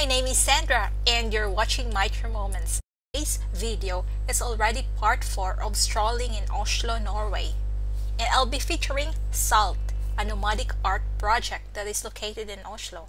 my name is Sandra and you're watching Micro Moments. Today's video is already part 4 of strolling in Oslo, Norway. And I'll be featuring SALT, a nomadic art project that is located in Oslo.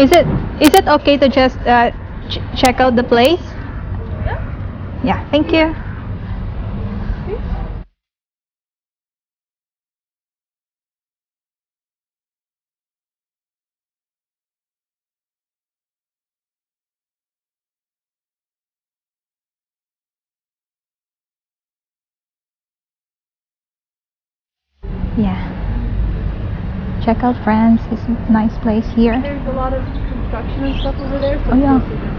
Is it is it okay to just uh, ch- check out the place? Yeah. Yeah. Thank you. Yeah. Check out France. It's a nice place here. There's a lot of construction and stuff over there. So Oh, yeah.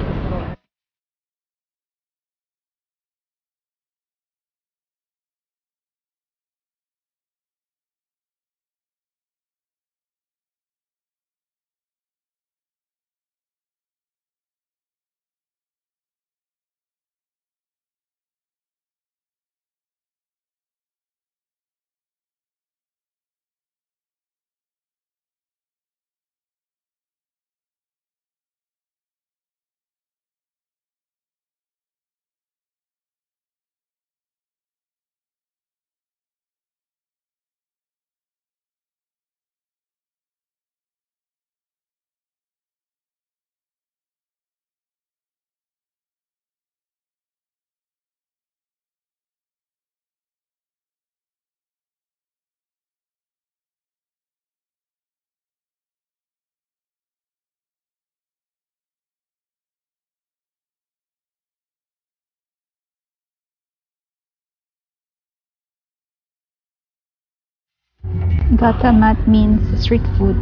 Gatemat means street food.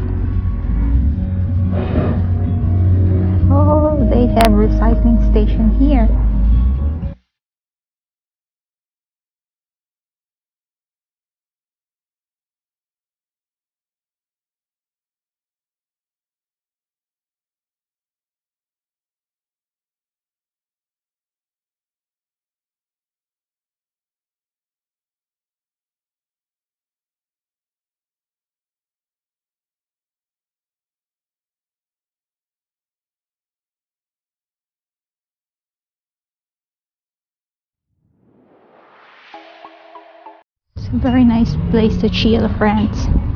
Oh, they have recycling station here. Very nice place to chill, friends.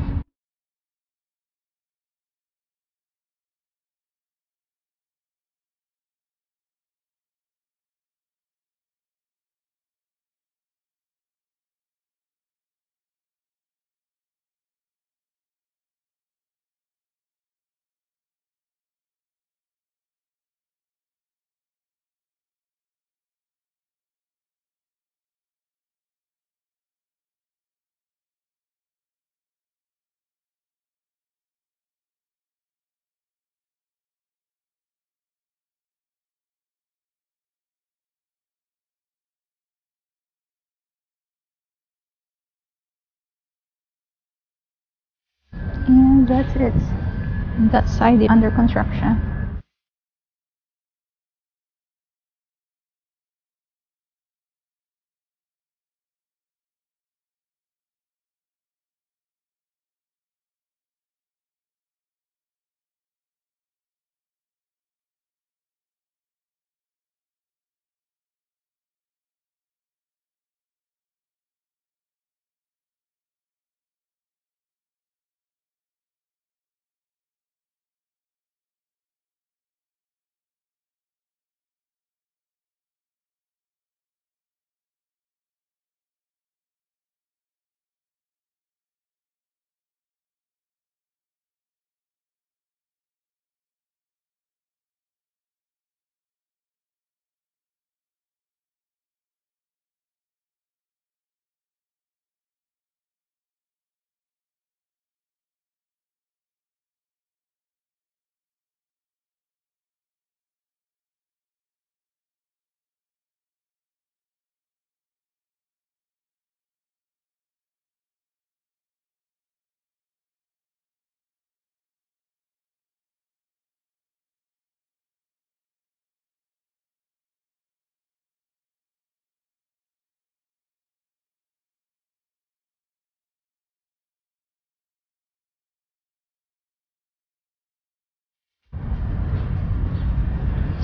And that's it. That side is under construction.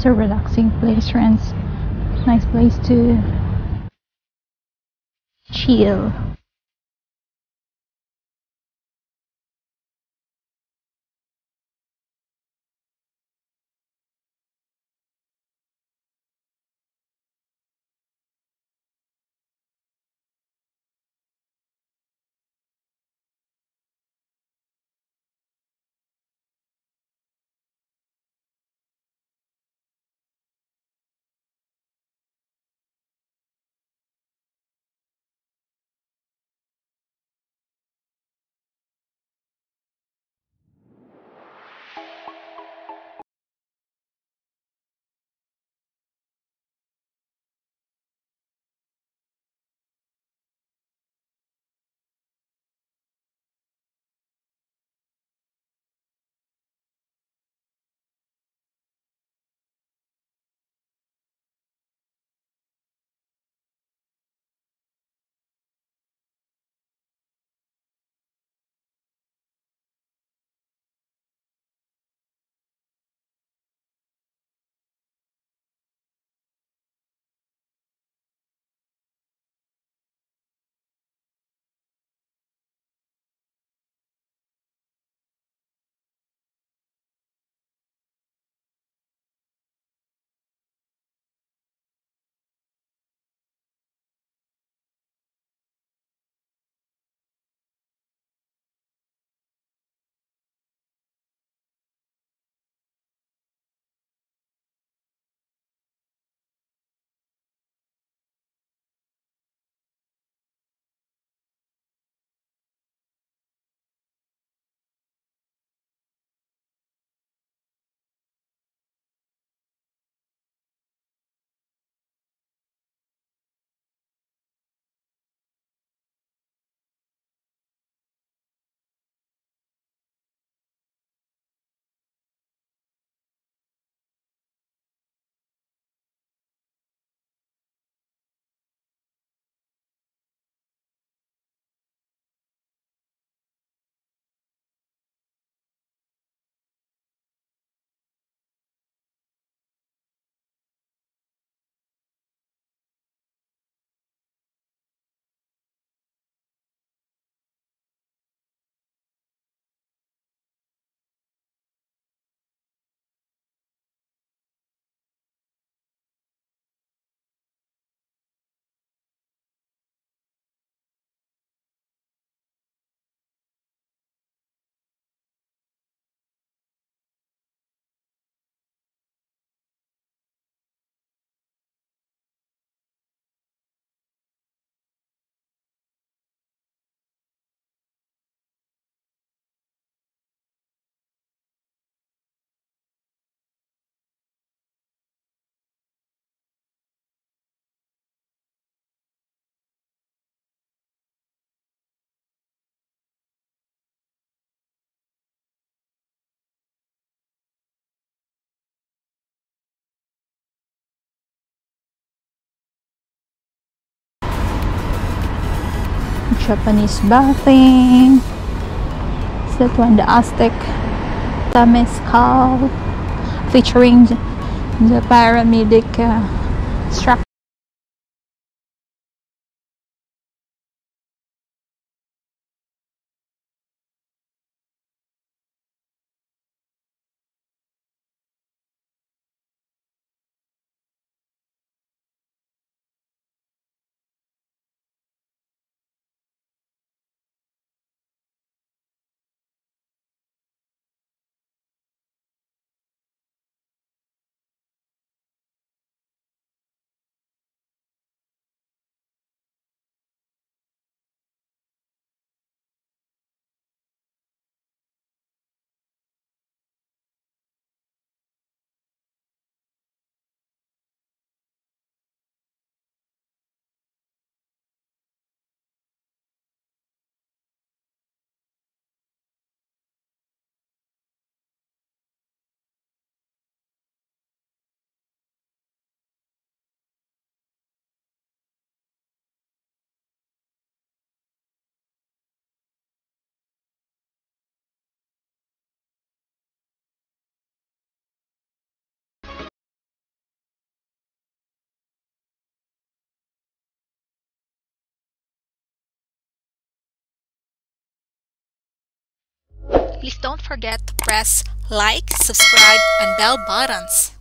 It's a relaxing place, friends. Nice place to chill. Japanese bathing. Is that one? The Aztec Temescal featuring the pyramidic uh, structure. Please don't forget to press like, subscribe, and bell buttons.